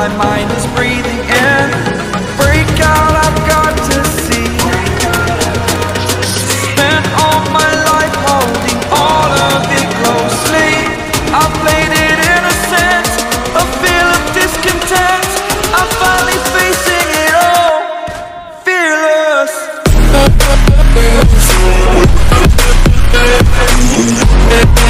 my mind is breathing in. Break out, I've got to see. Spent all my life holding all of it closely. I played it innocent, a feel of discontent. I'm finally facing it all, fearless. Burning